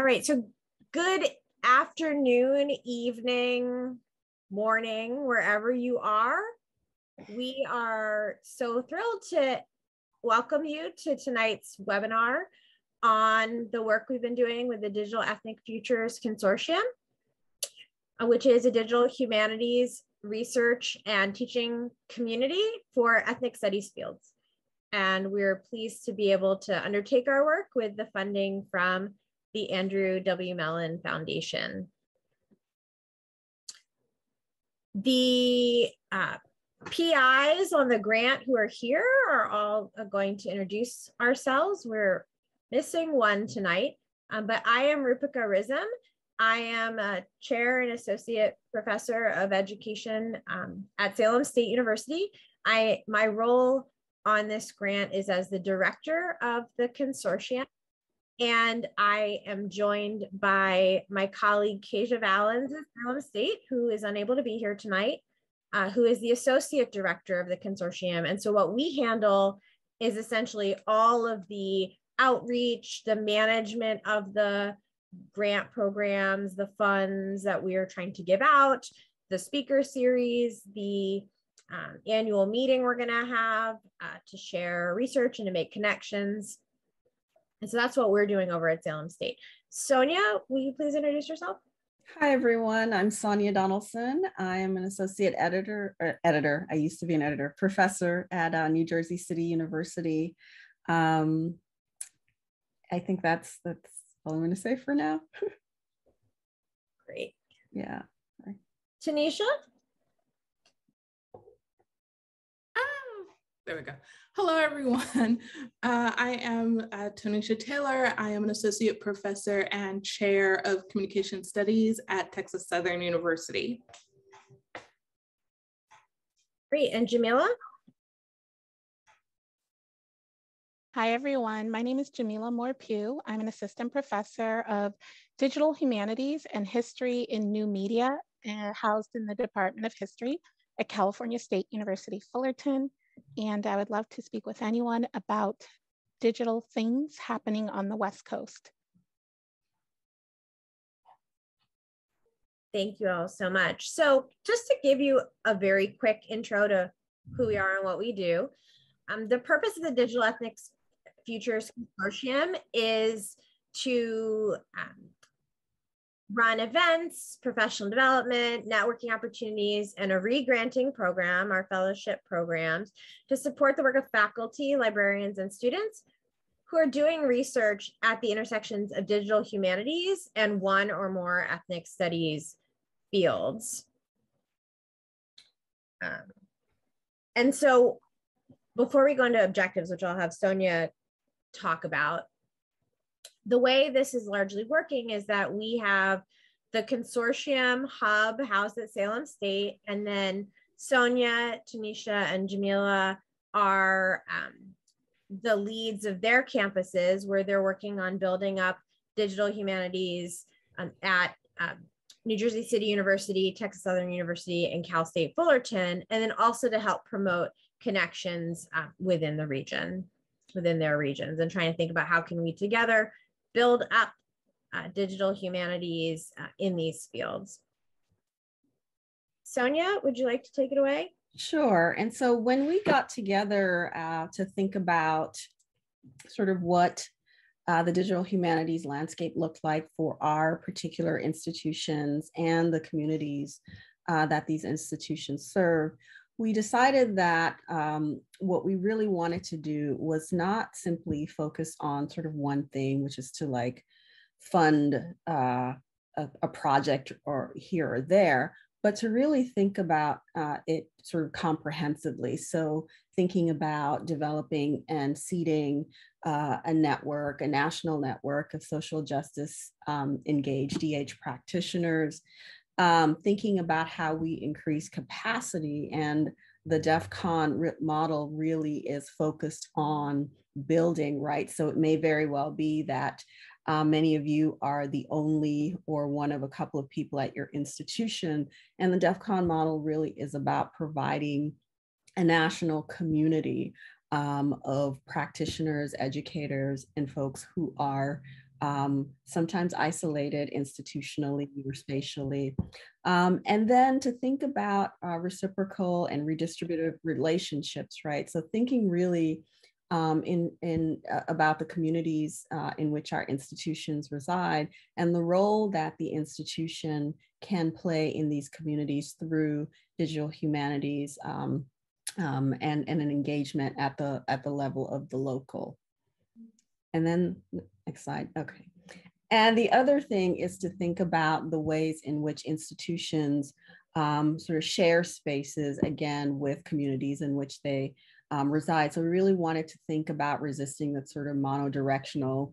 All right, so good afternoon, evening, morning, wherever you are. We are so thrilled to welcome you to tonight's webinar on the work we've been doing with the Digital Ethnic Futures Consortium, uh, which is a digital humanities research and teaching community for ethnic studies fields. And we're pleased to be able to undertake our work with the funding from the Andrew W. Mellon Foundation. The uh, PIs on the grant who are here are all going to introduce ourselves. We're missing one tonight, um, but I am Roopika Risam. I am a chair and associate professor of education um, at Salem State University. I my role on this grant is as the director of the consortium. And I am joined by my colleague Kasia Valens at Salem State, who is unable to be here tonight, uh, who is the associate director of the consortium. And so what we handle is essentially all of the outreach, the management of the grant programs, the funds that we are trying to give out, the speaker series, the um, annual meeting we're going to have uh, to share research and to make connections. And so that's what we're doing over at Salem State. Sonia, will you please introduce yourself? Hi, everyone. I'm Sonia Donaldson. I am an associate editor, or editor. I used to be an editor, professor at uh, New Jersey City University. Um, I think that's that's all I'm going to say for now. Great. Yeah. Tanisha? Oh, there we go. Hello, everyone. Uh, I am uh, Tanisha Taylor. I am an associate professor and chair of communication studies at Texas Southern University. Great. And Jamila? Hi, everyone. My name is Jamila Moore Pugh. I'm an assistant professor of digital humanities and history in new media uh, housed in the Department of History at California State University, Fullerton. And I would love to speak with anyone about digital things happening on the West Coast. Thank you all so much. So just to give you a very quick intro to who we are and what we do, um, the purpose of the Digital Ethnics Futures Consortium is to um, run events, professional development, networking opportunities, and a re-granting program, our fellowship programs, to support the work of faculty, librarians, and students who are doing research at the intersections of digital humanities and one or more ethnic studies fields. Um, and so before we go into objectives, which I'll have Sonia talk about. The way this is largely working is that we have the consortium hub housed at Salem State, and then Sonia, Tanisha, and Jamila are um, the leads of their campuses where they're working on building up digital humanities um, at um, New Jersey City University, Texas Southern University, and Cal State Fullerton, and then also to help promote connections uh, within the region within their regions and trying to think about how can we together build up uh, digital humanities uh, in these fields. Sonia, would you like to take it away? Sure. And so when we got together uh, to think about sort of what uh, the digital humanities landscape looked like for our particular institutions and the communities uh, that these institutions serve, we decided that um, what we really wanted to do was not simply focus on sort of one thing, which is to like fund uh, a, a, project or here or there, but to really think about uh, it sort of comprehensively. So thinking about developing and seeding uh, a network, a national network of social justice um, engaged DH practitioners, um, thinking about how we increase capacity and the DEF CON model really is focused on building, right? So it may very well be that uh, many of you are the only or one of a couple of people at your institution. And the DEF CON model really is about providing a national community um, of practitioners, educators, and folks who are um, sometimes isolated institutionally or spatially. Um, and then to think about uh, reciprocal and redistributive relationships, right? So thinking really um, in, in uh, about the communities uh, in which our institutions reside and the role that the institution can play in these communities through digital humanities um, um, and, and an engagement at the at the level of the local. And then next slide, okay. And the other thing is to think about the ways in which institutions um, sort of share spaces again with communities in which they um, reside. So we really wanted to think about resisting that sort of monodirectional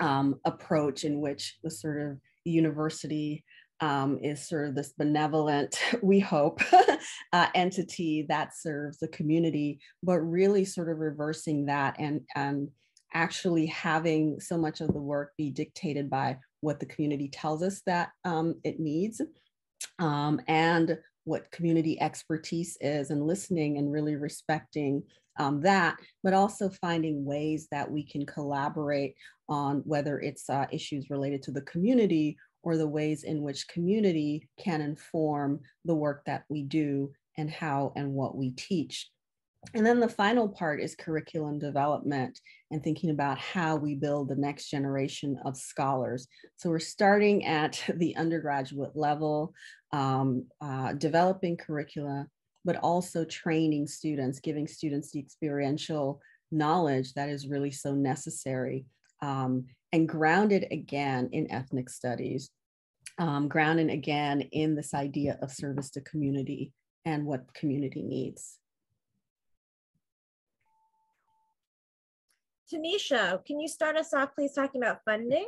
um, approach in which the sort of university um, is sort of this benevolent, we hope, uh, entity that serves the community, but really sort of reversing that and, and actually having so much of the work be dictated by what the community tells us that um, it needs um, and what community expertise is and listening and really respecting um, that, but also finding ways that we can collaborate on whether it's uh, issues related to the community or the ways in which community can inform the work that we do and how and what we teach. And then the final part is curriculum development and thinking about how we build the next generation of scholars. So we're starting at the undergraduate level, um, uh, developing curricula, but also training students, giving students the experiential knowledge that is really so necessary um, and grounded again in ethnic studies, um, grounded again in this idea of service to community and what community needs. Tanisha, can you start us off, please, talking about funding?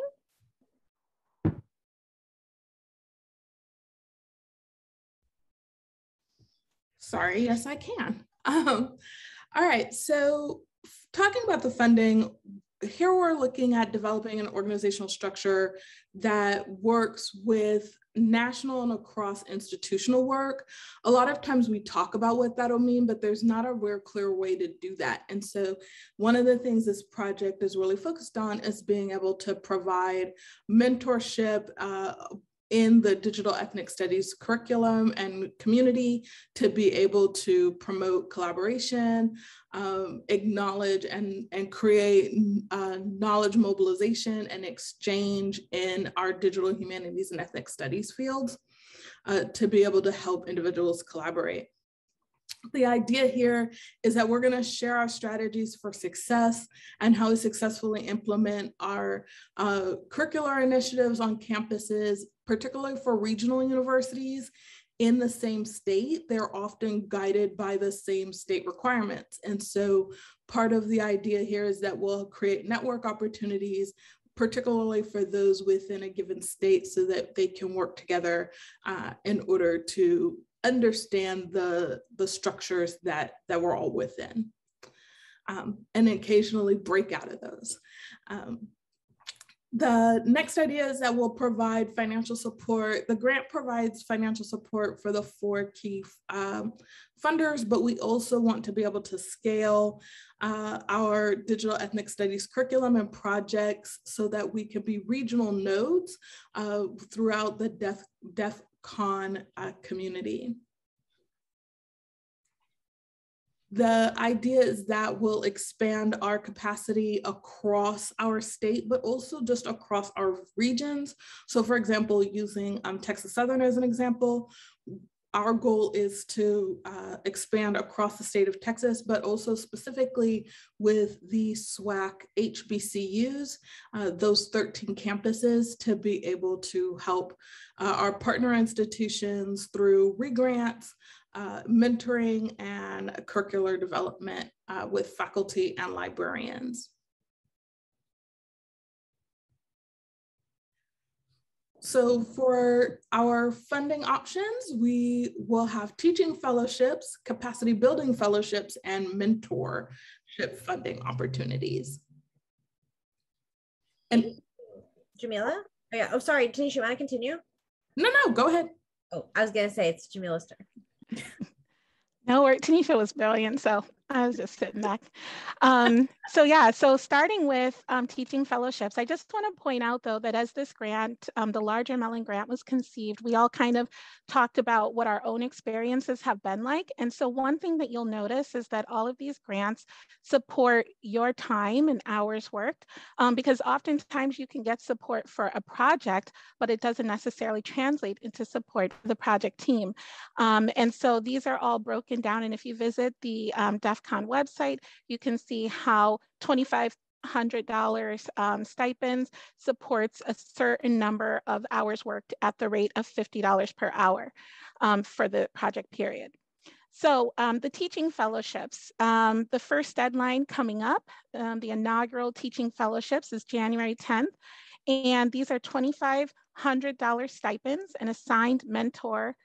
Sorry, yes, I can. Um, all right, so talking about the funding, here we're looking at developing an organizational structure that works with national and across institutional work. A lot of times we talk about what that'll mean, but there's not a real clear way to do that. And so one of the things this project is really focused on is being able to provide mentorship, uh, in the digital ethnic studies curriculum and community to be able to promote collaboration, um, acknowledge and, and create uh, knowledge mobilization and exchange in our digital humanities and ethnic studies fields uh, to be able to help individuals collaborate. The idea here is that we're going to share our strategies for success and how to successfully implement our uh, curricular initiatives on campuses, particularly for regional universities in the same state. They're often guided by the same state requirements. And so part of the idea here is that we'll create network opportunities particularly for those within a given state so that they can work together uh, in order to understand the, the structures that, that we're all within. Um, and occasionally break out of those. Um, the next idea is that we'll provide financial support. The grant provides financial support for the four key um, funders, but we also want to be able to scale uh, our digital ethnic studies curriculum and projects so that we can be regional nodes uh, throughout the deaf, DEF CON uh, community. The idea is that we'll expand our capacity across our state, but also just across our regions. So for example, using um, Texas Southern as an example, our goal is to uh, expand across the state of Texas, but also specifically with the SWAC HBCUs, uh, those 13 campuses to be able to help uh, our partner institutions through regrants, uh, mentoring and curricular development uh, with faculty and librarians. So for our funding options, we will have teaching fellowships, capacity building fellowships, and mentorship funding opportunities. And Jamila? Oh, yeah. Oh, sorry, Tanisha, want to continue? No, no, go ahead. Oh, I was going to say it's Jamila's turn. no, work. Tanisha was brilliant. So I was just sitting back. Um, so yeah, so starting with um, teaching fellowships, I just want to point out though that as this grant, um, the larger Mellon grant was conceived, we all kind of talked about what our own experiences have been like. And so one thing that you'll notice is that all of these grants support your time and hours worked, um, because oftentimes you can get support for a project, but it doesn't necessarily translate into support for the project team. Um, and so these are all broken down. And if you visit the um, DEF CON website, you can see how $2,500 um, stipends supports a certain number of hours worked at the rate of $50 per hour um, for the project period. So um, the teaching fellowships, um, the first deadline coming up, um, the inaugural teaching fellowships is January 10th. And these are $2,500 stipends, and assigned mentor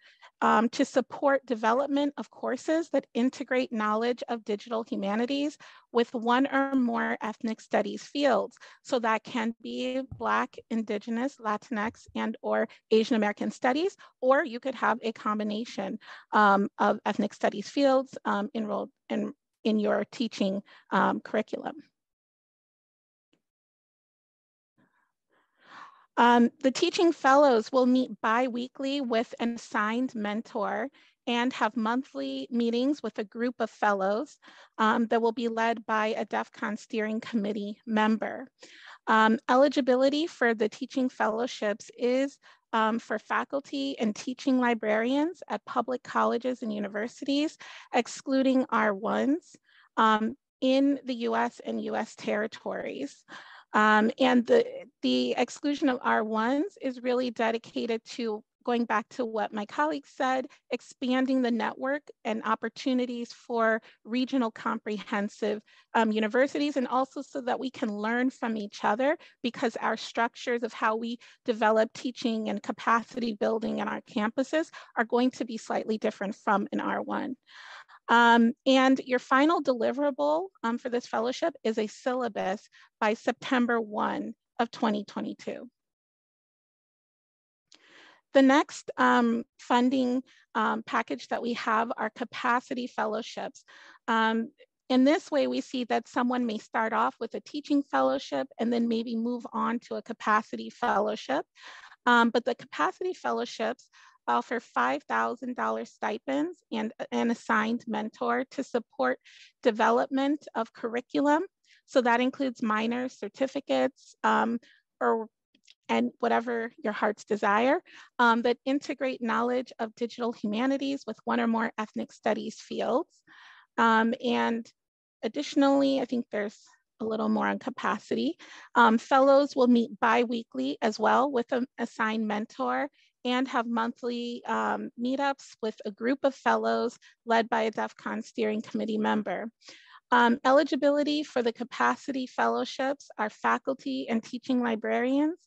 um, to support development of courses that integrate knowledge of digital humanities with one or more ethnic studies fields. So that can be Black, Indigenous, Latinx, and or Asian American studies, or you could have a combination um, of ethnic studies fields um, enrolled in, in your teaching um, curriculum. Um, the teaching fellows will meet bi-weekly with an assigned mentor and have monthly meetings with a group of fellows um, that will be led by a DEF CON steering committee member. Um, eligibility for the teaching fellowships is um, for faculty and teaching librarians at public colleges and universities, excluding R1s um, in the US and US territories. Um, and the, the exclusion of R1s is really dedicated to going back to what my colleague said, expanding the network and opportunities for regional comprehensive um, universities, and also so that we can learn from each other because our structures of how we develop teaching and capacity building in our campuses are going to be slightly different from an R1. Um, and your final deliverable um, for this fellowship is a syllabus by September 1 of 2022. The next um, funding um, package that we have are capacity fellowships. Um, in this way, we see that someone may start off with a teaching fellowship and then maybe move on to a capacity fellowship. Um, but the capacity fellowships offer $5,000 stipends and an assigned mentor to support development of curriculum. So that includes minors, certificates, um, or and whatever your heart's desire um, that integrate knowledge of digital humanities with one or more ethnic studies fields. Um, and additionally, I think there's a little more on capacity. Um, fellows will meet bi-weekly as well with an assigned mentor and have monthly um, meetups with a group of fellows led by a DEF CON steering committee member. Um, eligibility for the capacity fellowships are faculty and teaching librarians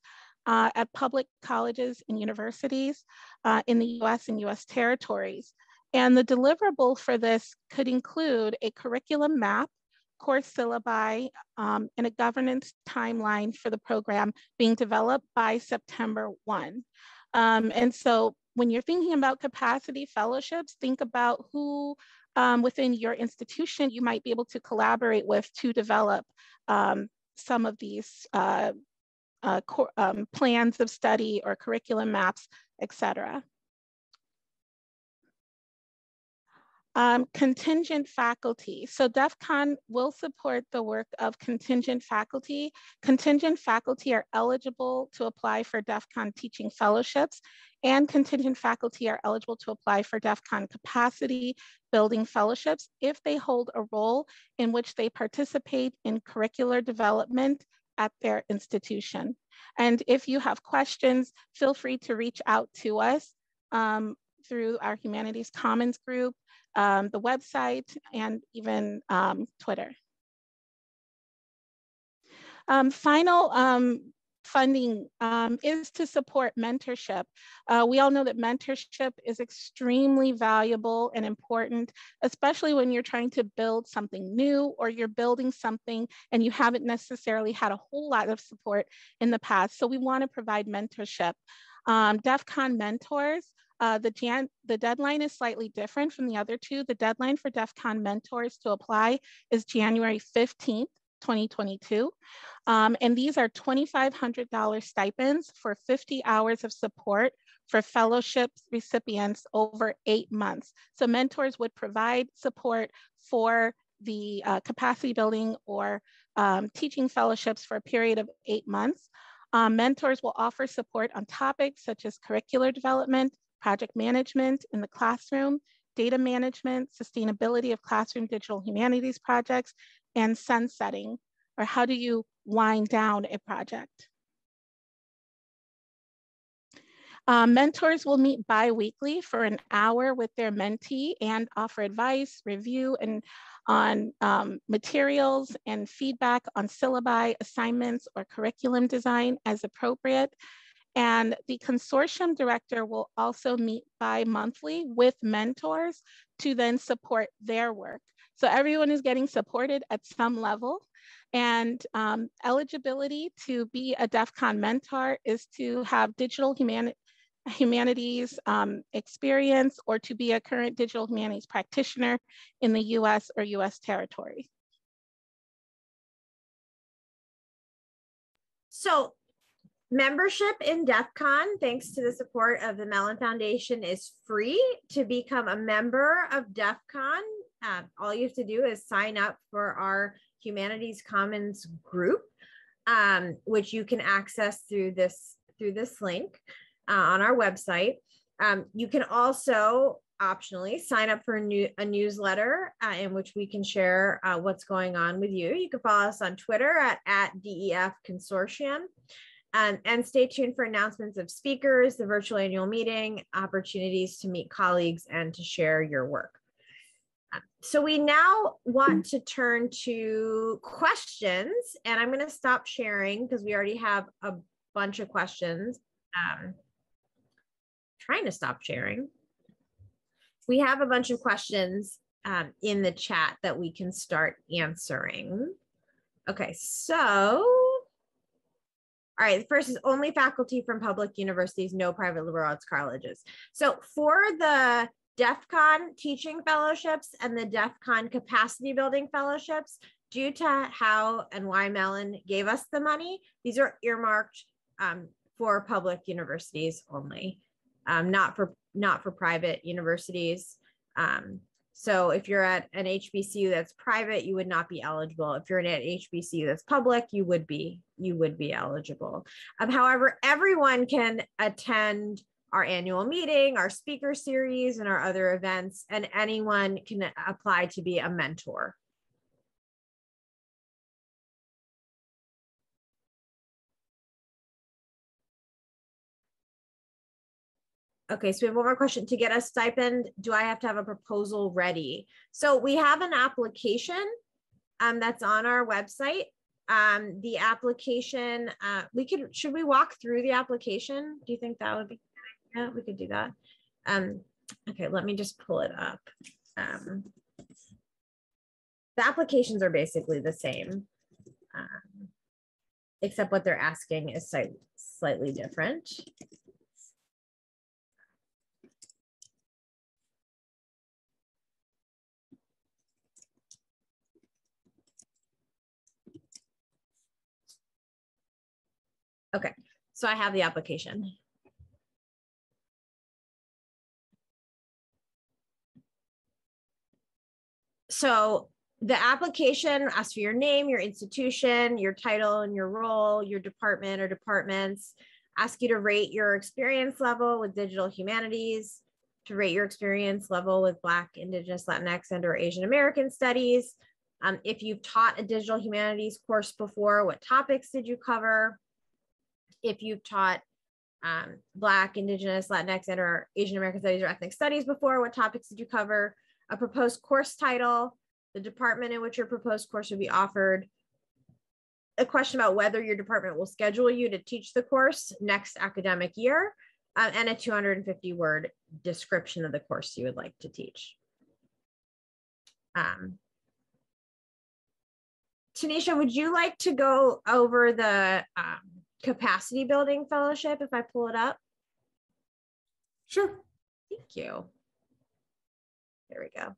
uh, at public colleges and universities uh, in the US and US territories. And the deliverable for this could include a curriculum map, course syllabi, um, and a governance timeline for the program being developed by September 1. Um, and so when you're thinking about capacity fellowships, think about who um, within your institution you might be able to collaborate with to develop um, some of these uh, uh, um, plans of study or curriculum maps, et cetera. Um, contingent faculty. So DEF CON will support the work of contingent faculty. Contingent faculty are eligible to apply for DEF CON teaching fellowships and contingent faculty are eligible to apply for DEF CON capacity building fellowships if they hold a role in which they participate in curricular development at their institution. And if you have questions, feel free to reach out to us um, through our Humanities Commons group um, the website, and even um, Twitter. Um, final um, funding um, is to support mentorship. Uh, we all know that mentorship is extremely valuable and important, especially when you're trying to build something new or you're building something and you haven't necessarily had a whole lot of support in the past. So we want to provide mentorship. Um, DEF CON mentors Uh, the, Jan the deadline is slightly different from the other two. The deadline for DEF CON mentors to apply is January 15th, 2022. Um, and these are $2,500 stipends for 50 hours of support for fellowship recipients over eight months. So mentors would provide support for the uh, capacity building or um, teaching fellowships for a period of eight months. Um, mentors will offer support on topics such as curricular development, project management in the classroom, data management, sustainability of classroom digital humanities projects, and sunsetting, or how do you wind down a project. Um, mentors will meet bi-weekly for an hour with their mentee and offer advice, review, and on um, materials and feedback on syllabi, assignments, or curriculum design as appropriate. And the consortium director will also meet bi-monthly with mentors to then support their work. So everyone is getting supported at some level. And um, eligibility to be a DEF CON mentor is to have digital humani humanities um, experience or to be a current digital humanities practitioner in the US or US territory. So membership in DEF CON, thanks to the support of the Mellon Foundation, is free to become a member of DEF CON. Uh, all you have to do is sign up for our Humanities Commons group, um, which you can access through this through this link uh, on our website. Um, you can also optionally sign up for a, new, a newsletter uh, in which we can share uh, what's going on with you. You can follow us on Twitter at, at DEF Consortium. Um, and stay tuned for announcements of speakers, the virtual annual meeting, opportunities to meet colleagues, and to share your work. Um, so we now want to turn to questions, and I'm going to stop sharing because we already have a bunch of questions. Um, trying to stop sharing. We have a bunch of questions um, in the chat that we can start answering. Okay, so, all right, the first is only faculty from public universities, no private liberal arts colleges. So for the DEF CON teaching fellowships and the DEF CON capacity building fellowships, due to how and why Mellon gave us the money, these are earmarked um, for public universities only um, not for not for private universities. Um, so if you're at an HBCU that's private, you would not be eligible. If you're at an HBCU that's public, you would be you would be eligible. Um, however, everyone can attend our annual meeting, our speaker series, and our other events, and anyone can apply to be a mentor. Okay, so we have one more question. To get a stipend, do I have to have a proposal ready? So we have an application um, that's on our website. Um, the application, uh, we could, should we walk through the application? Do you think that would be, yeah, we could do that. Um, okay, let me just pull it up. Um, the applications are basically the same, um, except what they're asking is slightly different. Okay, so I have the application. So the application asks for your name, your institution, your title and your role, your department or departments, ask you to rate your experience level with digital humanities, to rate your experience level with Black, Indigenous, Latinx, and or Asian American studies. Um, if you've taught a digital humanities course before, what topics did you cover? If you've taught um, Black, Indigenous, Latinx, and or Asian American Studies or Ethnic Studies before, what topics did you cover? A proposed course title, the department in which your proposed course would be offered, a question about whether your department will schedule you to teach the course next academic year, uh, and a 250 word description of the course you would like to teach. Um, Tanisha, would you like to go over the um, capacity building fellowship if I pull it up? Sure. Thank you. There we go.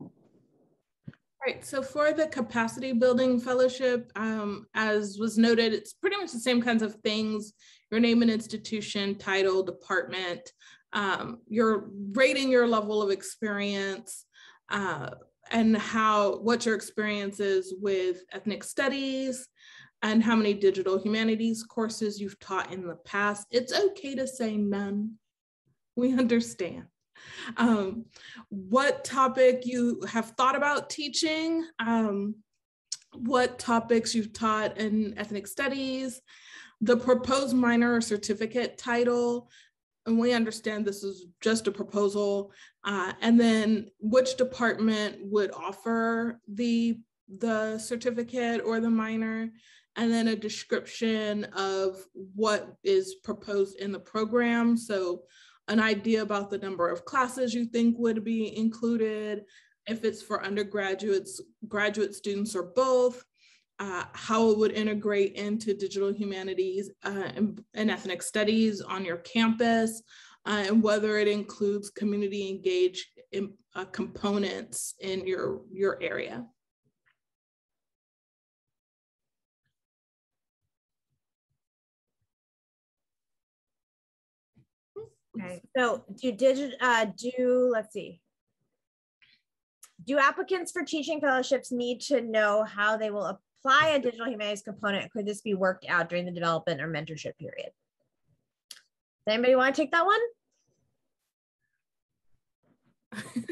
All right, so for the capacity building fellowship, um, as was noted, it's pretty much the same kinds of things, your name and institution, title, department, um, you're rating your level of experience uh, and how, what your experience is with ethnic studies and how many digital humanities courses you've taught in the past. It's okay to say none, we understand. Um, what topic you have thought about teaching, um, what topics you've taught in ethnic studies, the proposed minor or certificate title, and we understand this is just a proposal, uh, and then which department would offer the, the certificate or the minor, and then a description of what is proposed in the program. So an idea about the number of classes you think would be included, if it's for undergraduates, graduate students, or both, uh, how it would integrate into digital humanities uh, and, and, ethnic studies on your campus, uh, and whether it includes community engaged in, uh, components in your, your area. Okay, so do digit uh, do let's see. Do applicants for teaching fellowships need to know how they will apply a digital humanities component? Could this be worked out during the development or mentorship period? Does anybody want to take that one?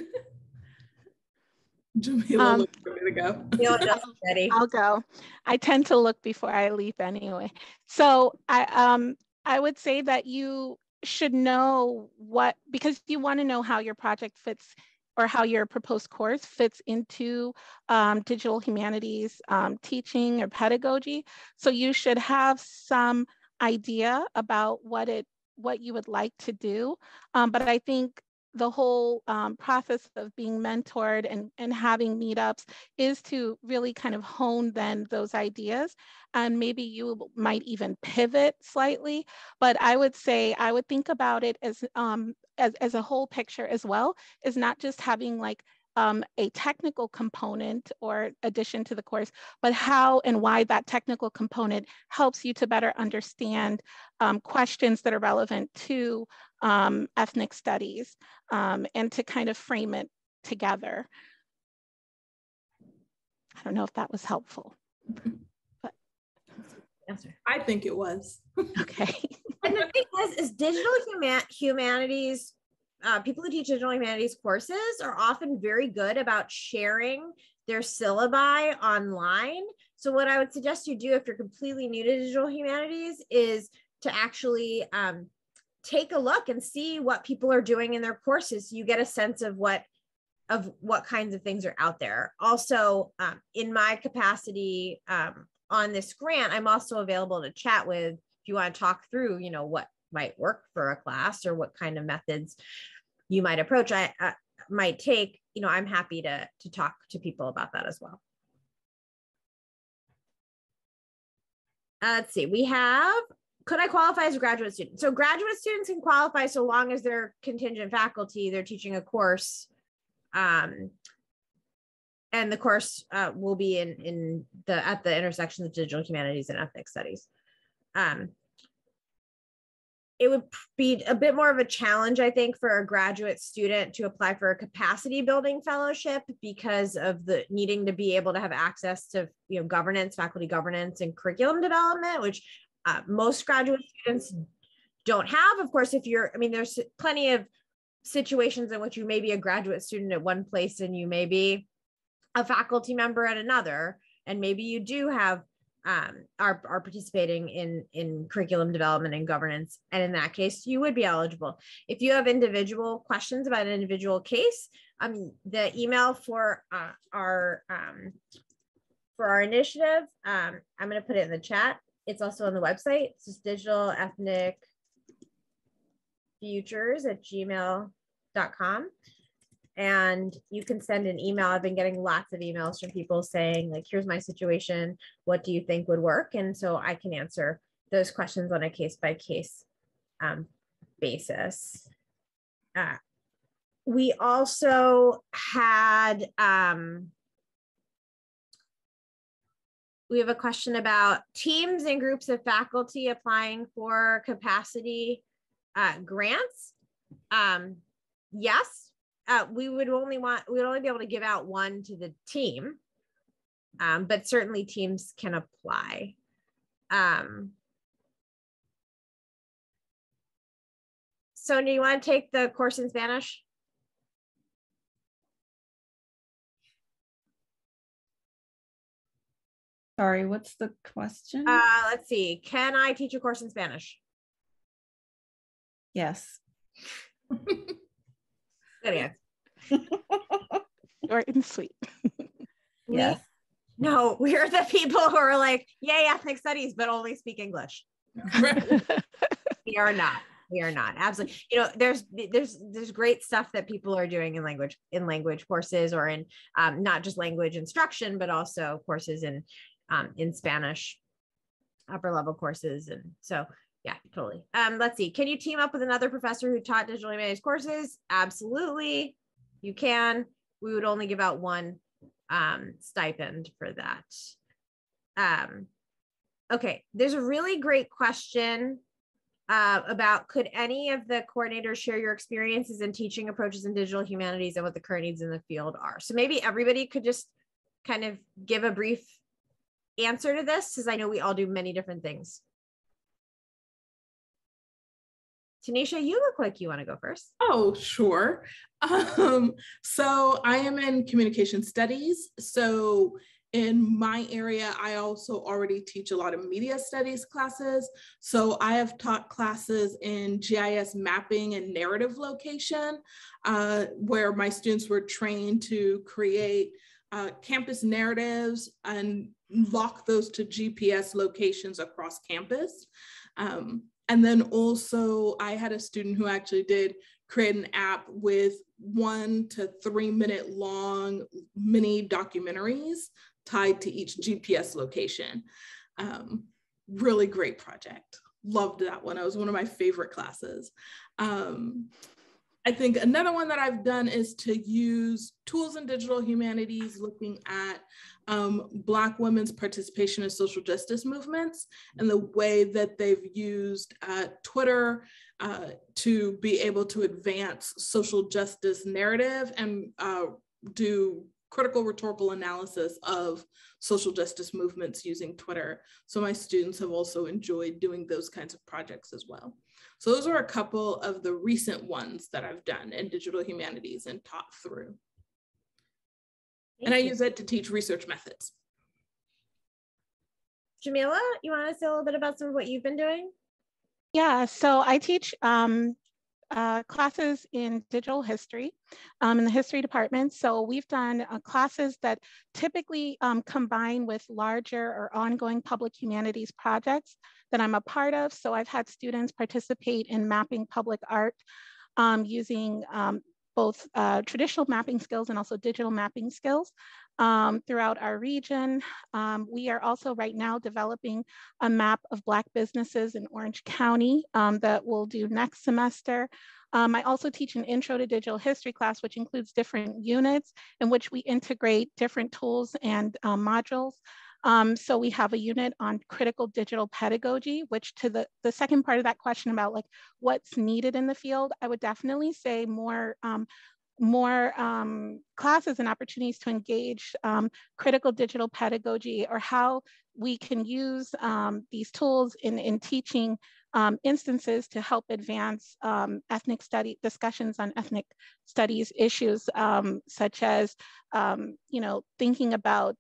Jamila, um, to go. I'll go. I tend to look before I leap anyway. So I um I would say that you should know what, because you want to know how your project fits or how your proposed course fits into um, digital humanities um, teaching or pedagogy. So you should have some idea about what it what you would like to do. Um, but I think the whole um, process of being mentored and, and having meetups is to really kind of hone then those ideas. And maybe you might even pivot slightly. But I would say, I would think about it as, um, as, as a whole picture as well, is not just having like um, a technical component or addition to the course, but how and why that technical component helps you to better understand um, questions that are relevant to um, ethnic studies um, and to kind of frame it together. I don't know if that was helpful. But. I think it was. Okay. and the thing is, is digital human humanities uh, people who teach digital humanities courses are often very good about sharing their syllabi online. So what I would suggest you do if you're completely new to digital humanities is to actually um, take a look and see what people are doing in their courses. So you get a sense of what of what kinds of things are out there. Also, um, in my capacity um, on this grant, I'm also available to chat with if you want to talk through, you know, what might work for a class or what kind of methods you might approach I, I might take you know i'm happy to to talk to people about that as well uh, let's see we have could i qualify as a graduate student? So graduate students can qualify so long as they're contingent faculty they're teaching a course um, and the course uh, will be in in the at the intersection of digital humanities and ethnic studies. Um, it would be a bit more of a challenge, I think, for a graduate student to apply for a capacity building fellowship because of the needing to be able to have access to you know governance, faculty governance, and curriculum development, which uh, most graduate students don't have. Of course, if you're, I mean, there's plenty of situations in which you may be a graduate student at one place and you may be a faculty member at another, and maybe you do have um, are, are participating in, in curriculum development and governance. And in that case, you would be eligible. If you have individual questions about an individual case, um, the email for uh, our um, for our initiative, um, I'm going to put it in the chat. It's also on the website. It's just digital ethnic futures at gmail.com and you can send an email. I've been getting lots of emails from people saying, like, here's my situation. What do you think would work? And so I can answer those questions on a case by case basis. Uh, we also had um, we have a question about teams and groups of faculty applying for capacity uh, grants. Um, yes, uh, we would only want, we would only be able to give out one to the team, um, but certainly teams can apply. Um, Sonia, you want to take the course in Spanish? Sorry, what's the question? Uh, let's see. Can I teach a course in Spanish? yes. Good answer. Short and sweet. We- Yes. No, we're the people who are like, yay, ethnic studies, but only speak English. We are not. We are not. Absolutely. You know, there's there's there's great stuff that people are doing in language in language courses or in um, not just language instruction, but also courses in um, in Spanish, upper level courses, and so yeah, totally. Um, let's see. Can you team up with another professor who taught digital humanities courses? Absolutely, you can. We would only give out one um, stipend for that. Um, okay, there's a really great question uh, about could any of the coordinators share your experiences in teaching approaches in digital humanities and what the current needs in the field are. So maybe everybody could just kind of give a brief answer to this, because I know we all do many different things. Tanisha, you look like you want to go first. Oh, sure. Um, so I am in communication studies. So in my area, I also already teach a lot of media studies classes. So I have taught classes in GIS mapping and narrative location, uh, where my students were trained to create uh, campus narratives and lock those to GPS locations across campus. Um, and then also, I had a student who actually did create an app with one to three minute long mini documentaries tied to each GPS location. Um, really great project. Loved that one. It was one of my favorite classes. Um, I think another one that I've done is to use tools in digital humanities looking at um, Black women's participation in social justice movements and the way that they've used uh, Twitter uh, to be able to advance social justice narrative and uh, do critical rhetorical analysis of social justice movements using Twitter. So my students have also enjoyed doing those kinds of projects as well. So those are a couple of the recent ones that I've done in digital humanities and taught through. And I you. use it to teach research methods. Jamila, you want to say a little bit about some of what you've been doing? Yeah, so I teach um, uh, classes in digital history um, in the history department. So we've done uh, classes that typically um, combine with larger or ongoing public humanities projects that I'm a part of. So I've had students participate in mapping public art um, using um, both uh, traditional mapping skills and also digital mapping skills um, throughout our region. Um, we are also right now developing a map of Black businesses in Orange County um, that we'll do next semester. Um, I also teach an intro to digital history class, which includes different units in which we integrate different tools and um, modules. Um, so we have a unit on critical digital pedagogy, which to the, the second part of that question about like what's needed in the field, I would definitely say more um, more um, classes and opportunities to engage um, critical digital pedagogy or how we can use um, these tools in, in teaching um, instances to help advance um, ethnic study discussions on ethnic studies issues, um, such as, you know, thinking about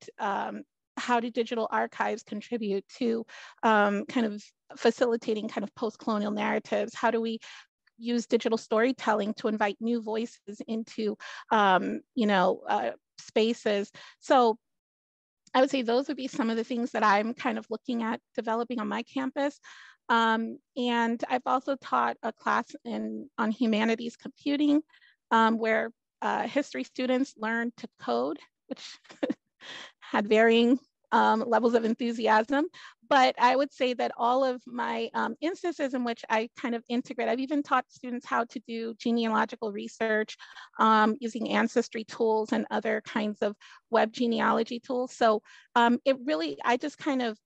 how do digital archives contribute to kind of facilitating kind of post-colonial narratives? How do we use digital storytelling to invite new voices into, um, you know, uh, spaces. So I would say those would be some of the things that I'm kind of looking at developing on my campus. Um, and I've also taught a class in on humanities computing, um, where uh, history students learn to code, which had varying um, levels of enthusiasm. but I would say that all of my um, instances in which I kind of integrate, I've even taught students how to do genealogical research um, using ancestry tools and other kinds of web genealogy tools. So um, it really, I just kind of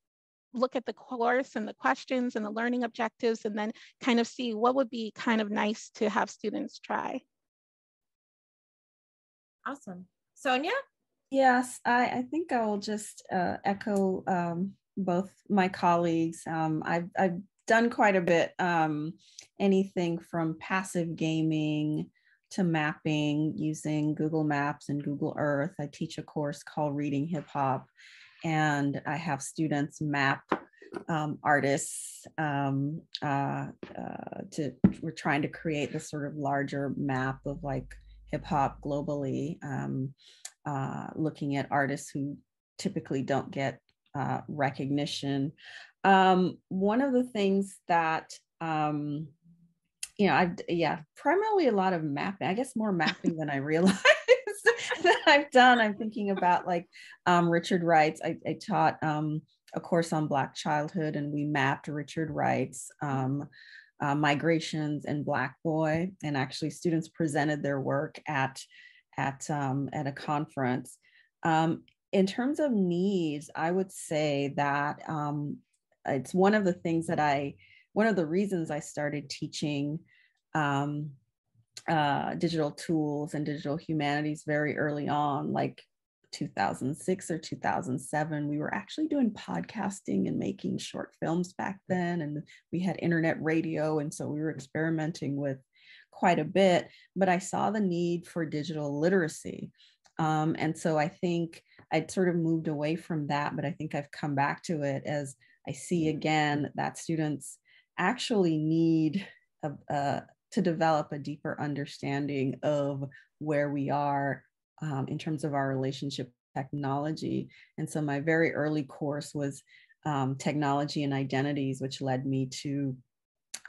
look at the course and the questions and the learning objectives and then kind of see what would be kind of nice to have students try. Awesome. Sonia? Yes, I, I think I will just uh, echo um, both my colleagues. Um, I've, I've done quite a bit, um, anything from passive gaming to mapping using Google Maps and Google Earth. I teach a course called Reading Hip Hop, and I have students map um, artists um, uh, uh, to, we're trying to create this sort of larger map of like hip hop globally, um, uh, looking at artists who typically don't get uh, recognition. Um, one of the things that um, you know, I've yeah, primarily a lot of mapping. I guess more mapping than I realized that I've done. I'm thinking about like um, Richard Wright's. I, I taught um, a course on Black childhood, and we mapped Richard Wright's um, uh, migrations and Black Boy, and actually students presented their work at at um, at a conference. Um, in terms of needs, I would say that um, it's one of the things that I, one of the reasons I started teaching um, uh, digital tools and digital humanities very early on, like 2006 or 2007. We were actually doing podcasting and making short films back then, and we had internet radio, and so we were experimenting with quite a bit. But I saw the need for digital literacy. Um, and so I think I'd sort of moved away from that, but I think I've come back to it as I see again that students actually need a, a, to develop a deeper understanding of where we are um, in terms of our relationship technology. And so my very early course was um, technology and identities, which led me to,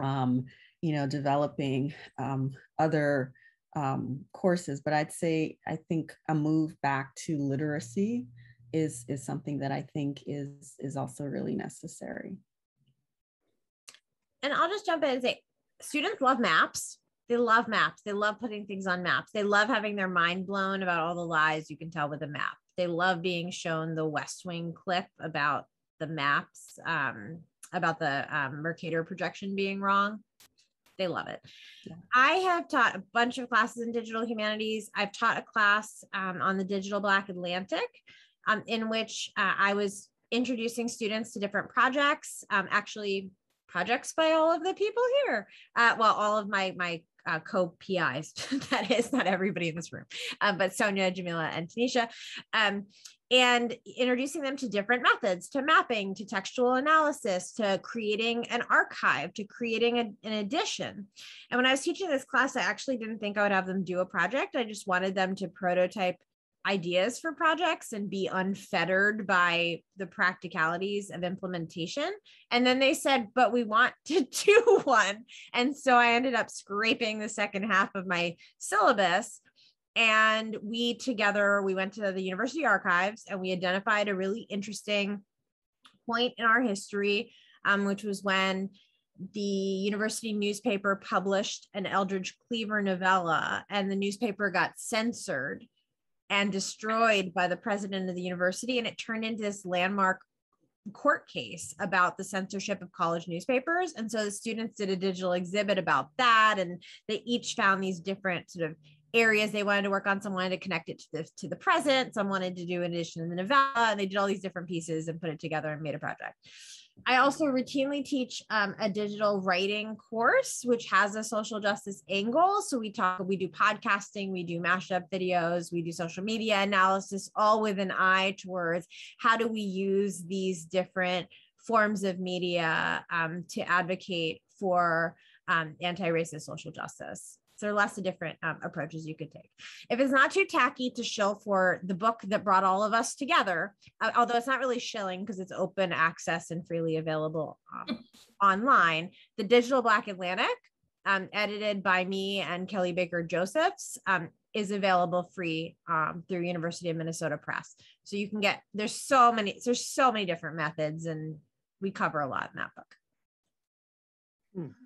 um, you know, developing um, other um, courses, but I'd say I think a move back to literacy is is something that I think is is also really necessary. And I'll just jump in and say, students love maps. They love maps. They love putting things on maps. They love having their mind blown about all the lies you can tell with a map. They love being shown the West Wing clip about the maps, um, about the um, Mercator projection being wrong they love it. Yeah. I have taught a bunch of classes in digital humanities. I've taught a class um, on the Digital Black Atlantic, um, in which uh, I was introducing students to different projects, um, actually projects by all of the people here. Uh, well, all of my my uh, co-PIs, that is not everybody in this room, um, but Sonia, Jamila, and Tanisha. And introducing them to different methods to mapping to textual analysis to creating an archive to creating a, an edition and when i was teaching this class i actually didn't think i would have them do a project i just wanted them to prototype ideas for projects and be unfettered by the practicalities of implementation. And then they said, but we want to do one. And so I ended up scraping the second half of my syllabus and we together we went to the university archives and we identified a really interesting point in our history um, which was when the university newspaper published an eldridge cleaver novella and the newspaper got censored and destroyed by the president of the university. And it turned into this landmark court case about the censorship of college newspapers. And so the students did a digital exhibit about that. And they each found these different sort of areas they wanted to work on. Some wanted to connect it to the to the present. Some wanted to do an edition in the novella. And they did all these different pieces and put it together and made a project. I also routinely teach um, a digital writing course, which has a social justice angle. So we talk, we do podcasting, we do mashup videos, we do social media analysis, all with an eye towards how do we use these different forms of media um, to advocate for um, anti-racist social justice. So there are lots of different um, approaches you could take. If it's not too tacky to shill for the book that brought all of us together, uh, although it's not really shilling because it's open access and freely available um, online, the Digital Black Atlantic, um, edited by me and Kelly Baker Josephs, um, is available free um, through University of Minnesota Press. So you can get there's so many there's so many different methods and we cover a lot in that book. Hmm.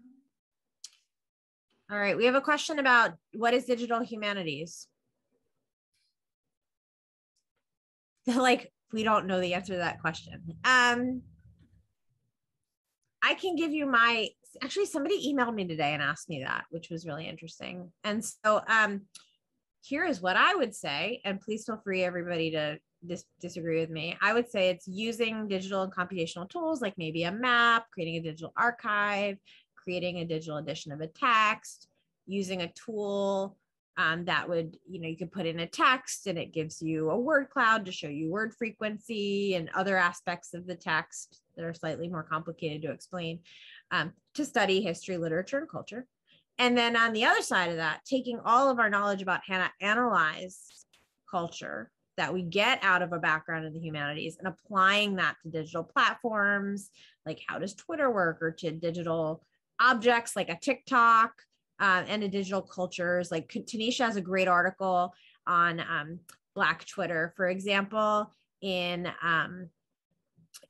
All right, we have a question about what is digital humanities? like we don't know the answer to that question. Um, I can give you my actually somebody emailed me today and asked me that, which was really interesting. And so um here is what I would say, and please feel free everybody to dis- disagree with me. I would say it's using digital and computational tools like maybe a map, creating a digital archive, creating a digital edition of a text, using a tool um, that would, you know, you could put in a text and it gives you a word cloud to show you word frequency and other aspects of the text that are slightly more complicated to explain um, to study history, literature, and culture. And then on the other side of that, taking all of our knowledge about how to analyze culture that we get out of a background in the humanities and applying that to digital platforms, like how does Twitter work, or to digital objects like a TikTok uh, and a digital cultures. Like Tanisha has a great article on um, Black Twitter, for example, in um,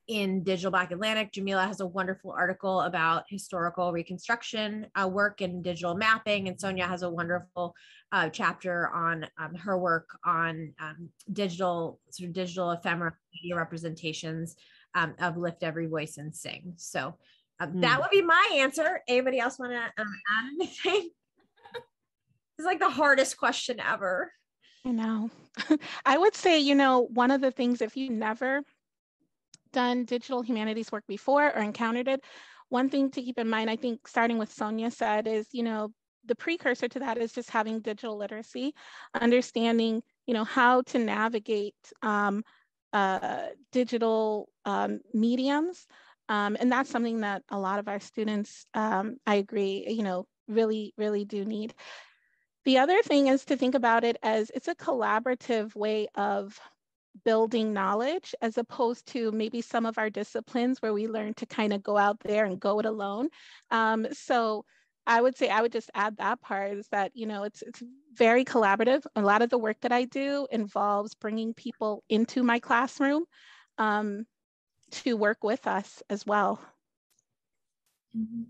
in Digital Black Atlantic. Jamila has a wonderful article about historical reconstruction uh, work and digital mapping, and Sonia has a wonderful uh, chapter on um, her work on um, digital sort of digital ephemera media representations um, of lift every voice and sing. So mm. that would be my answer. Anybody else want to um, add anything? it's like the hardest question ever. I know. I would say, you know, one of the things if you never done digital humanities work before or encountered it, one thing to keep in mind, I think starting with Sonia said is, you know, the precursor to that is just having digital literacy, understanding, you know, how to navigate um, uh, digital um, mediums. Um, and that's something that a lot of our students, um, I agree, you know, really, really do need. The other thing is to think about it as it's a collaborative way of building knowledge as opposed to maybe some of our disciplines where we learn to kind of go out there and go it alone. Um, so I would say I would just add that part is that you know it's it's very collaborative. A lot of the work that I do involves bringing people into my classroom um, to work with us as well. Mm-hmm.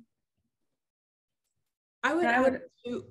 I would, I would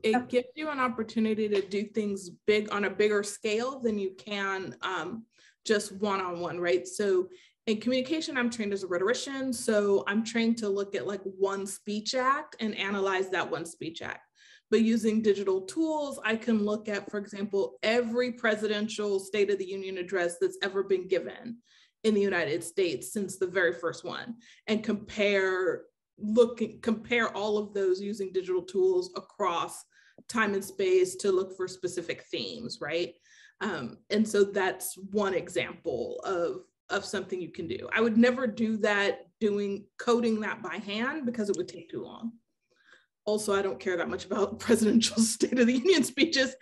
it gives you an opportunity to do things big on a bigger scale than you can um, just one-on-one, right? So in communication, I'm trained as a rhetorician. So I'm trained to look at like one speech act and analyze that one speech act. But using digital tools, I can look at, for example, every presidential State of the Union address that's ever been given in the United States since the very first one and compare looking compare all of those using digital tools across time and space to look for specific themes, right? Um, and so that's one example of, of something you can do. I would never do that doing coding that by hand because it would take too long. Also, I don't care that much about presidential State of the Union speeches,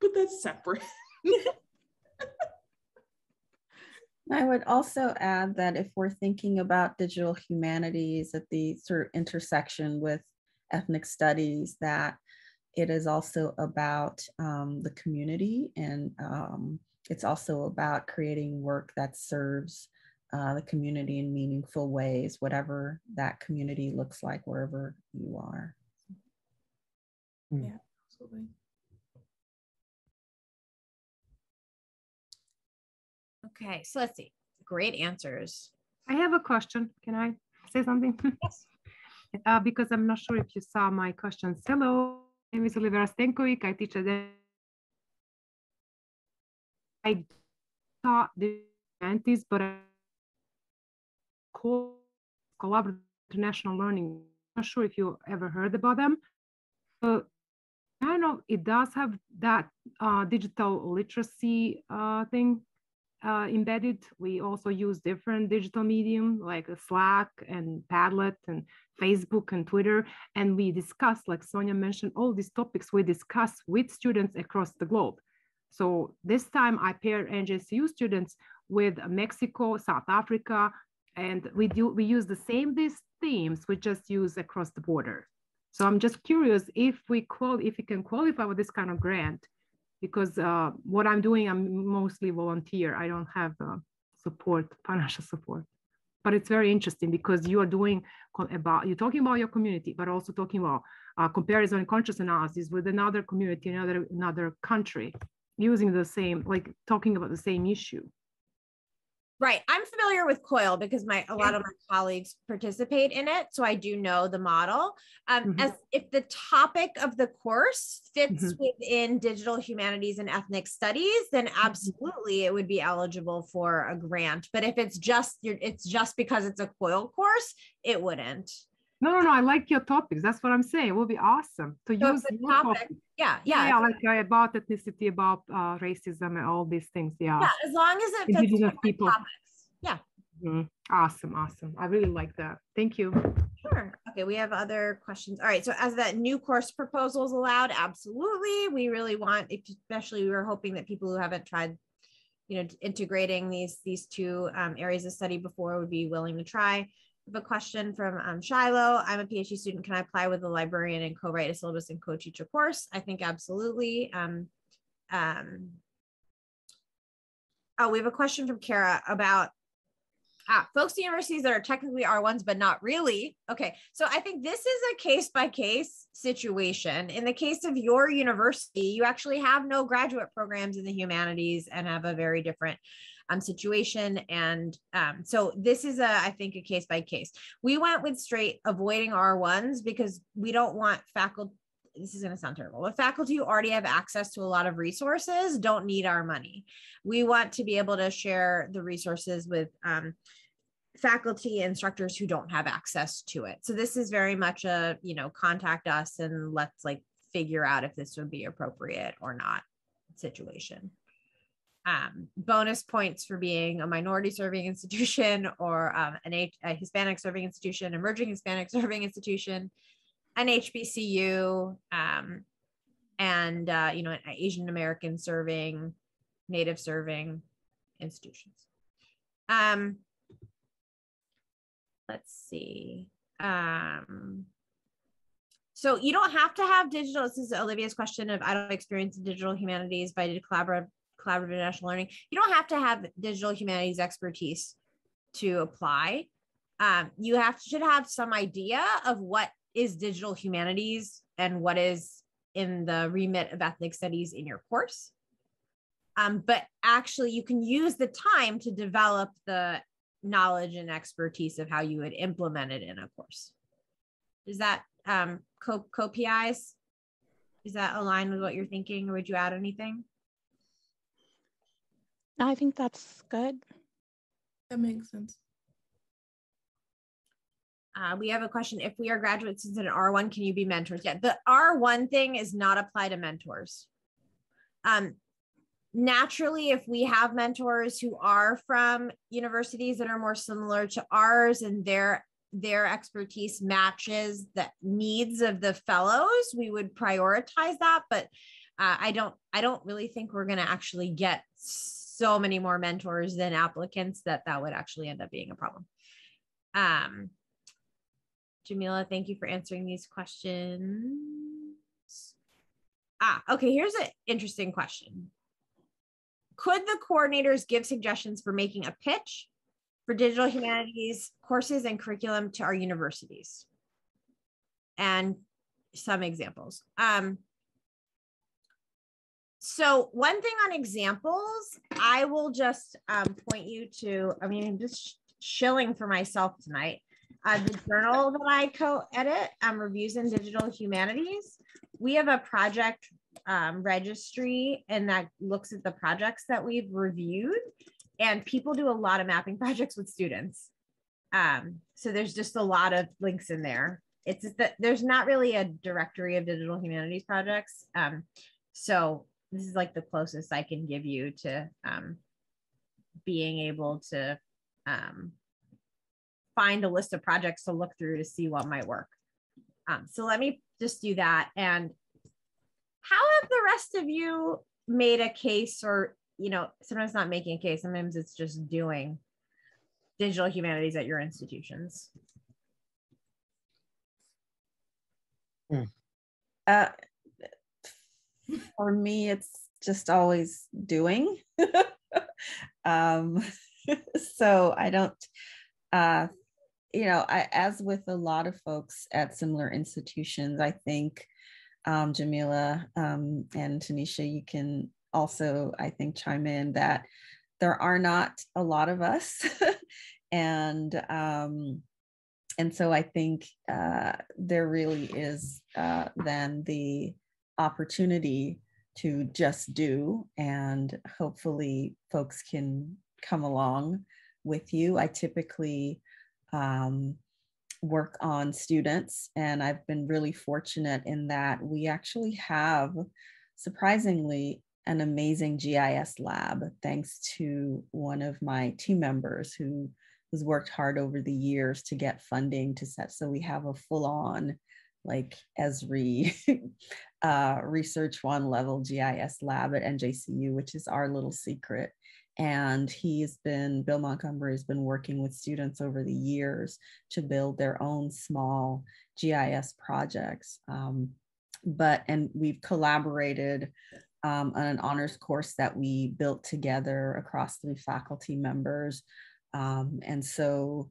but that's separate. I would also add that if we're thinking about digital humanities at the sort of intersection with ethnic studies, that it is also about um, the community and um, it's also about creating work that serves uh, the community in meaningful ways, whatever that community looks like, wherever you are. Hmm. Yeah, absolutely. Okay, so let's see. Great answers. I have a question. Can I say something? Yes. uh, because I'm not sure if you saw my questions. Hello name is Olivera Stenkovic. I teach at the I taught the humanities, but I collaborative international learning. I'm not sure if you ever heard about them. Kind of it does have that uh, digital literacy uh, thing uh, embedded. We also use different digital medium like Slack and Padlet and Facebook and Twitter. And we discuss, like Sonia mentioned, all these topics we discuss with students across the globe. So this time I pair NJCU students with Mexico, South Africa, and we do we use the same these themes, we just use across the border. So I'm just curious if we qual if we can qualify with this kind of grant because uh, what I'm doing, I'm mostly volunteer. I don't have uh, support, financial support. but it's very interesting because you are doing about you're talking about your community, but also talking about uh, comparison and conscious analysis with another community, another another country, using the same like talking about the same issue. Right. I'm familiar with COIL because my a lot of my colleagues participate in it. So I do know the model. Um, mm-hmm. As if the topic of the course fits mm-hmm. within digital humanities and ethnic studies, then mm-hmm. absolutely it would be eligible for a grant. But if it's just it's just because it's a COIL course, it wouldn't. No, no, no. I like your topics. That's what I'm saying. It will be awesome to so use your topic. topic. Yeah, yeah, yeah. Like uh, about ethnicity, about uh, racism, and all these things. Yeah. Yeah, as long as it fits people. Topics. Yeah. Mm-hmm. Awesome, awesome. I really like that. Thank you. Sure. Okay, we have other questions. All right. So, as that new course proposal is allowed, absolutely. We really want, especially, we were hoping that people who haven't tried you know integrating these these two um, areas of study before would be willing to try a question from um, Shiloh. I'm a PhD student. Can I apply with a librarian and co-write a syllabus and co-teach a course? I think absolutely. Um, um, oh, we have a question from Kara about ah, folks universities that are technically R1s, but not really. Okay, so I think this is a case by case situation. In the case of your university, you actually have no graduate programs in the humanities and have a very different um, situation. And um, so this is a, I think, a case by case. We went with straight avoiding R1s because we don't want faculty. This is going to sound terrible, but faculty who already have access to a lot of resources don't need our money. We want to be able to share the resources with um, faculty instructors who don't have access to it. So this is very much a, you know, contact us and let's like figure out if this would be appropriate or not situation um, bonus points for being a minority serving institution or um, an H- a Hispanic serving institution, emerging Hispanic serving institution, an HBCU, um, and uh, you know, an Asian American serving, Native serving institutions. Um, let's see. Um, so you don't have to have digital. This is Olivia's question of I don't experience digital humanities, but I did collaborate collaborative international learning, you don't have to have digital humanities expertise to apply. Um, you have should have some idea of what is digital humanities and what is in the remit of ethnic studies in your course. Um, but actually, you can use the time to develop the knowledge and expertise of how you would implement it in a course. Is that um, co, co PIs? Is that aligned with what you're thinking, or would you add anything? I think that's good. That makes sense. Uh, we have a question. If we are graduate students in R1, can you be mentors? Yeah, the R1 thing is not apply to mentors. Um, naturally, if we have mentors who are from universities that are more similar to ours and their their expertise matches the needs of the fellows, we would prioritize that. But uh, I don't I don't really think we're going to actually get so many more mentors than applicants that that would actually end up being a problem. Um, Jamila, thank you for answering these questions. Ah, okay, here's an interesting question. Could the coordinators give suggestions for making a pitch for digital humanities courses and curriculum to our universities? And some examples. Um, so one thing on examples, I will just um, point you to, I mean, I'm just shilling for myself tonight. Uh, the journal that I co-edit, um, Reviews in Digital Humanities. We have a project um, registry and that looks at the projects that we've reviewed and people do a lot of mapping projects with students. Um, so there's just a lot of links in there. It's that there's not really a directory of digital humanities projects. Um, so this is like the closest I can give you to um, being able to um, find a list of projects to look through to see what might work. Um, so let me just do that. And how have the rest of you made a case or, you know, sometimes not making a case, sometimes it's just doing digital humanities at your institutions? Hmm. Uh, for me, it's just always doing. um, so I don't, uh, you know, I, as with a lot of folks at similar institutions, I think um, Jamila um, and Tanisha, you can also, I think, chime in that there are not a lot of us, and um, and so I think uh, there really is uh, then the opportunity to just do, and hopefully folks can come along with you. I typically um, work on students, and I've been really fortunate in that we actually have, surprisingly, an amazing GIS lab, thanks to one of my team members who has worked hard over the years to get funding to set. So we have a full on like Esri uh, research one level GIS lab at NJCU, which is our little secret. And he's been, Bill Montgomery has been working with students over the years to build their own small GIS projects. Um, but, and we've collaborated um, on an honors course that we built together across three faculty members. Um, and so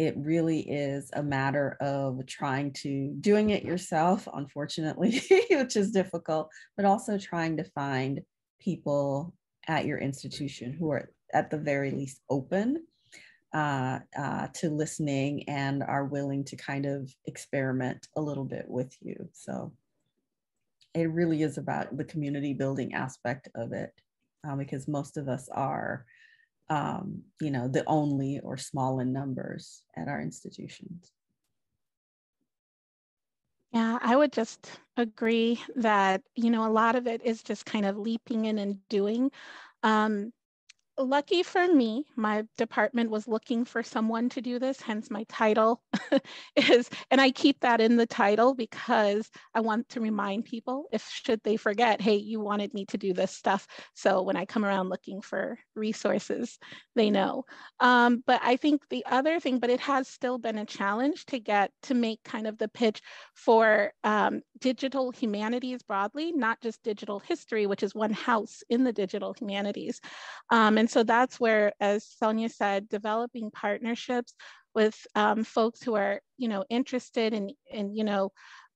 it really is a matter of trying to doing it yourself, unfortunately, which is difficult, but also trying to find people at your institution who are at the very least open uh, uh, to listening and are willing to kind of experiment a little bit with you. So it really is about the community building aspect of it uh, because most of us are um, you know, the only or small in numbers at our institutions. Yeah, I would just agree that, you know, a lot of it is just kind of leaping in and doing. Um, lucky for me, my department was looking for someone to do this, hence my title is, and I keep that in the title because I want to remind people if should they forget, hey, you wanted me to do this stuff. So when I come around looking for resources, they know. Um, but I think the other thing, but it has still been a challenge to get to make kind of the pitch for um, digital humanities broadly, not just digital history, which is one house in the digital humanities. Um, and so that's where, as Sonia said, developing partnerships with um, folks who are, you know, interested in, in, you know,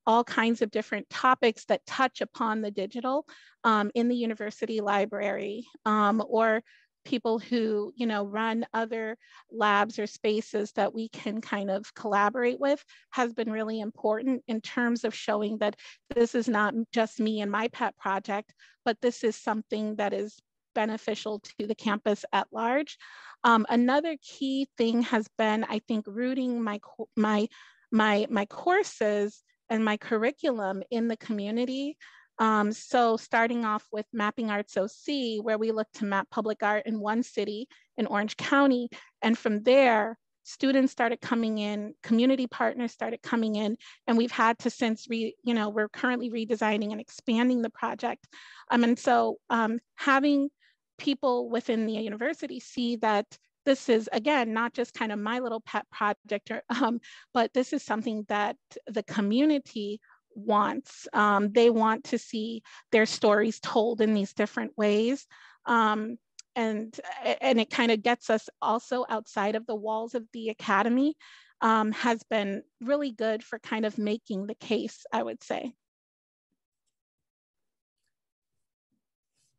all kinds of different topics that touch upon the digital um, in the university library um, or people who you know run other labs or spaces that we can kind of collaborate with has been really important in terms of showing that this is not just me and my pet project but this is something that is beneficial to the campus at large. Um, another key thing has been i think rooting my my my my courses and my curriculum in the community um, so starting off with Mapping Arts OC, where we look to map public art in one city in Orange County. And from there, students started coming in, community partners started coming in, and we've had to since, re, you know, we're currently redesigning and expanding the project. Um, and so um, having people within the university see that this is again not just kind of my little pet project or, um, but this is something that the community wants. Um, they want to see their stories told in these different ways. Um, and, and it kind of gets us also outside of the walls of the academy um, has been really good for kind of making the case, I would say.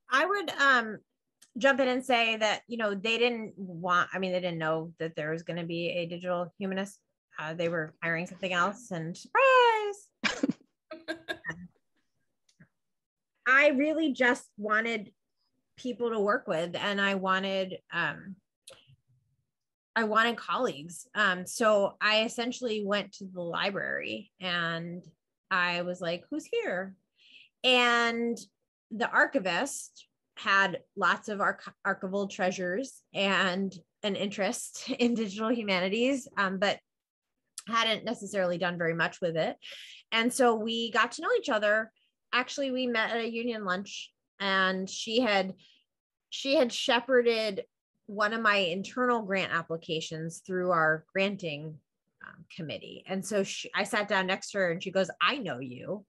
I would um, jump in and say that, you know, they didn't want, I mean, they didn't know that there was going to be a digital humanist. Uh, they were hiring something else and. I really just wanted people to work with and I wanted um I wanted colleagues. Um so I essentially went to the library and I was like who's here? And the archivist had lots of arch- archival treasures and an interest in digital humanities um, but hadn't necessarily done very much with it and so we got to know each other actually we met at a union lunch and she had she had shepherded one of my internal grant applications through our granting um, committee and so she, i sat down next to her and she goes i know you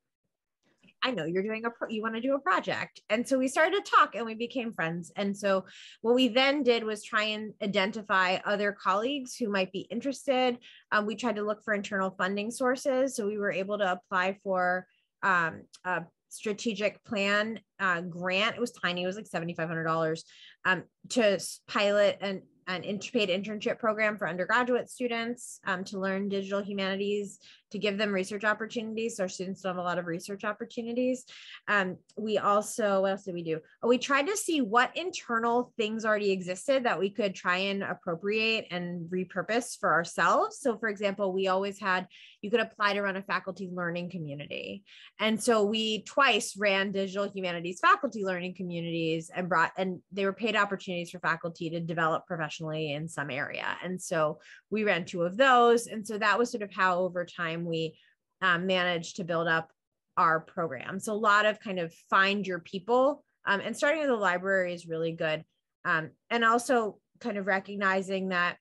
I know you're doing a, pro- you want to do a project. And so we started to talk and we became friends. And so what we then did was try and identify other colleagues who might be interested. Um, we tried to look for internal funding sources. So we were able to apply for um, a strategic plan uh, grant. It was tiny. It was like $7,500 um, to pilot an an paid internship program for undergraduate students um, to learn digital humanities to give them research opportunities. So our students don't have a lot of research opportunities. Um, we also, what else did we do? Oh, we tried to see what internal things already existed that we could try and appropriate and repurpose for ourselves. So for example, we always had, you could apply to run a faculty learning community. And so we twice ran digital humanities faculty learning communities and brought, and they were paid opportunities for faculty to develop professionally in some area. And so we ran two of those. And so that was sort of how over time we um, managed to build up our program. So a lot of kind of find your people um, and starting with the library is really good. Um, and also kind of recognizing that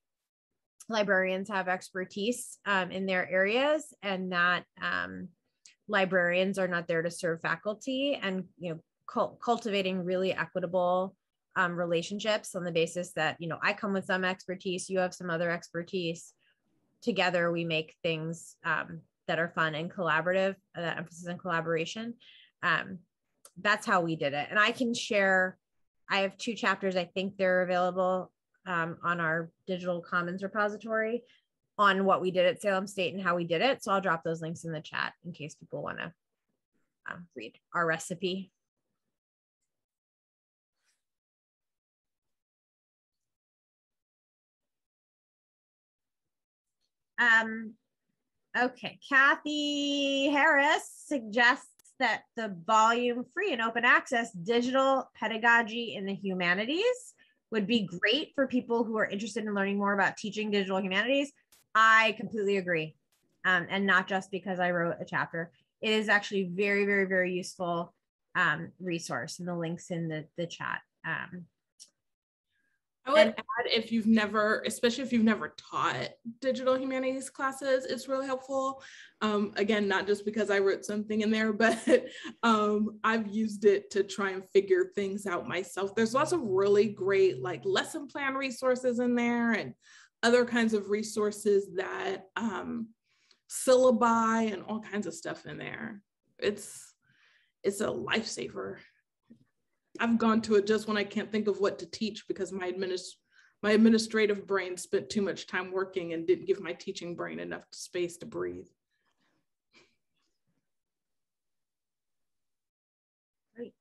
librarians have expertise um, in their areas and that um, librarians are not there to serve faculty and you know cult- cultivating really equitable um, relationships on the basis that you know i come with some expertise you have some other expertise together we make things um, that are fun and collaborative uh, emphasis on collaboration. Um, that's how we did it. And i can share i have two chapters i think they're available um, on our digital commons repository on what we did at salem state and how we did it. So i'll drop those links in the chat in case people want to um, read our recipe Um, okay, Kathy Harris suggests that the volume free and open access digital pedagogy in the humanities would be great for people who are interested in learning more about teaching digital humanities. I completely agree. Um, and not just because I wrote a chapter. It is actually very, very, very useful um, resource and the links in the, the chat. Um, I would and, add if you've never, especially if you've never taught digital humanities classes, it's really helpful. Um, again, not just because I wrote something in there, but um, I've used it to try and figure things out myself. There's lots of really great like lesson plan resources in there and other kinds of resources that um, syllabi and all kinds of stuff in there. It's it's a lifesaver. I've gone to it just when I can't think of what to teach because my administ my administrative brain spent too much time working and didn't give my teaching brain enough space to breathe. Great.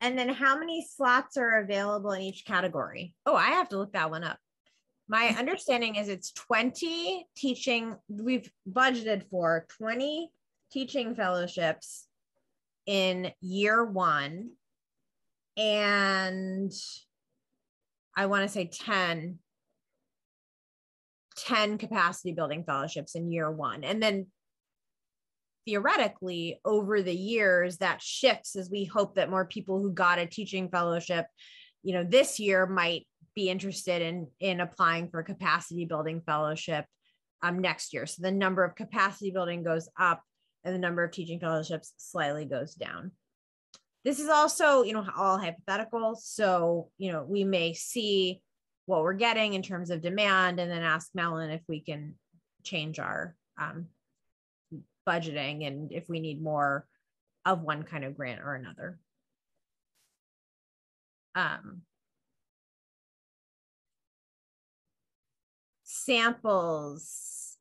And then how many slots are available in each category? Oh, I have to look that one up. My mm. understanding is it's 20 teaching, we've budgeted for 20 teaching fellowships in year one and I want to say 10 10 capacity building fellowships in year one. And then theoretically, over the years, that shifts as we hope that more people who got a teaching fellowship, you know, this year might be interested in, in applying for capacity building fellowship um, next year. So the number of capacity building goes up and the number of teaching fellowships slightly goes down. This is also, you know, all hypothetical. So, you know, we may see what we're getting in terms of demand and then ask Mellon if we can change our um, budgeting and if we need more of one kind of grant or another. Um, samples,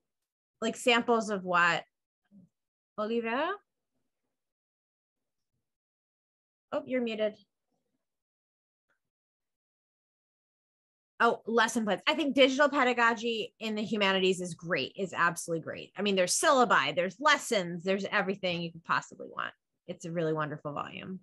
like samples of what? Olivia? Oh, you're muted. Oh, lesson plans. I think digital pedagogy in the humanities is great, is absolutely great. I mean, there's syllabi, there's lessons, there's everything you could possibly want. It's a really wonderful volume.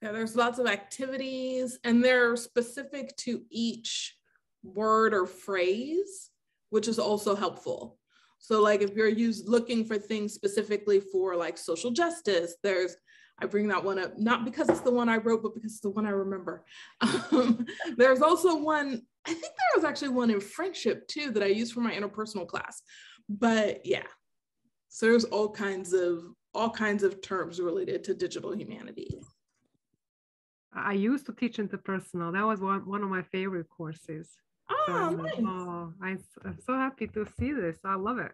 Yeah, there's lots of activities and they're specific to each word or phrase, which is also helpful. So like if you're used looking for things specifically for like social justice, there's I bring that one up, not because it's the one I wrote, but because it's the one I remember. Um, there's also one, I think there was actually one in friendship too that I used for my interpersonal class. But yeah, so there's all kinds of all kinds of terms related to digital humanities. I used to teach interpersonal. That was one, one of my favorite courses. Oh, so, nice. oh, I'm, I'm so happy to see this. I love it.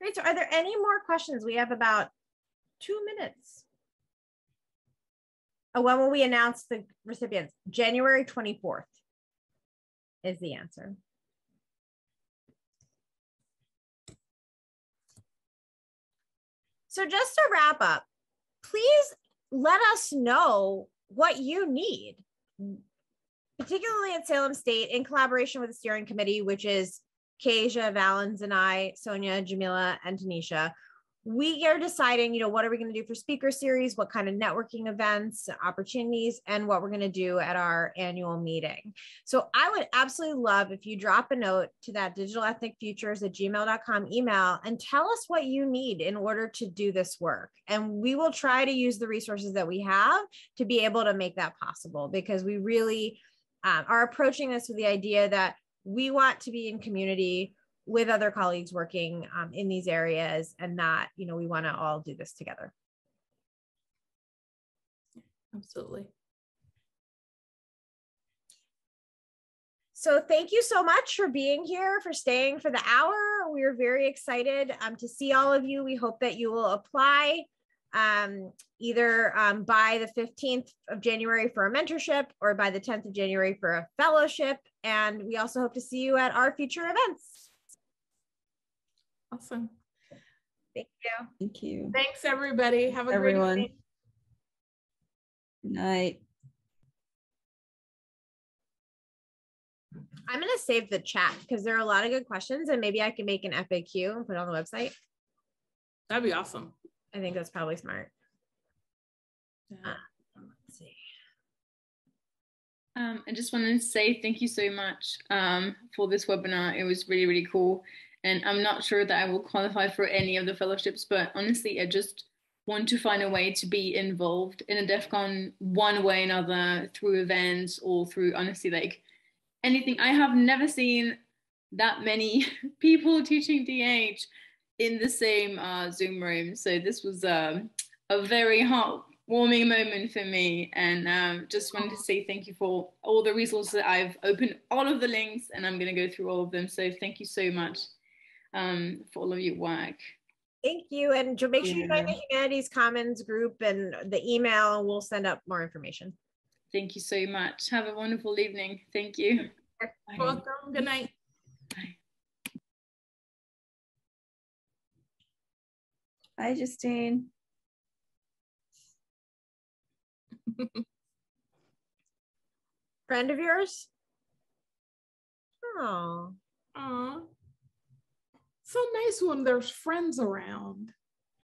Great. So are there any more questions? We have about two minutes. Oh, when will we announce the recipients? January 24th is the answer. So just to wrap up, please let us know what you need, particularly at Salem State in collaboration with the steering committee, which is Kasia, Valens, and I, Sonia, Jamila, and Tanisha. We are deciding, you know, what are we going to do for speaker series, what kind of networking events, opportunities, and what we're going to do at our annual meeting. So I would absolutely love if you drop a note to that digital ethnic futures at gmail.com email and tell us what you need in order to do this work. And we will try to use the resources that we have to be able to make that possible because we really um, are approaching this with the idea that we want to be in community with other colleagues working um, in these areas and that you know we want to all do this together. Absolutely. so thank you so much for being here for staying for the hour. We're very excited um, to see all of you. We hope that you will apply um, either um, by the 15th of January for a mentorship or by the 10th of January for a fellowship. And we also hope to see you at our future events. Awesome. Thank you. Thank you. Thanks, everybody. Have a Everyone. great day. Good night. I'm going to save the chat because there are a lot of good questions and maybe I can make an FAQ and put it on the website. That'd be awesome. I think that's probably smart. Yeah. Let's see. Um, I just wanted to say thank you so much um, for this webinar. It was really, really cool. And I'm not sure that I will qualify for any of the fellowships, but honestly, I just want to find a way to be involved in a DEF CON one way or another through events or through honestly like anything. I have never seen that many people teaching DH in the same uh, Zoom room. So this was um, a very heartwarming moment for me. And um, just wanted to say thank you for all the resources. that I've opened all of the links and I'm going to go through all of them. So thank you so much um, for all of your work. Thank you. And make sure you join the Humanities Commons group and the email, and we'll send up more information. Thank you so much. Have a wonderful evening. Thank you. Welcome. Good night. Hi, Justine. Friend of yours? Oh, Aw. So nice when there's friends around.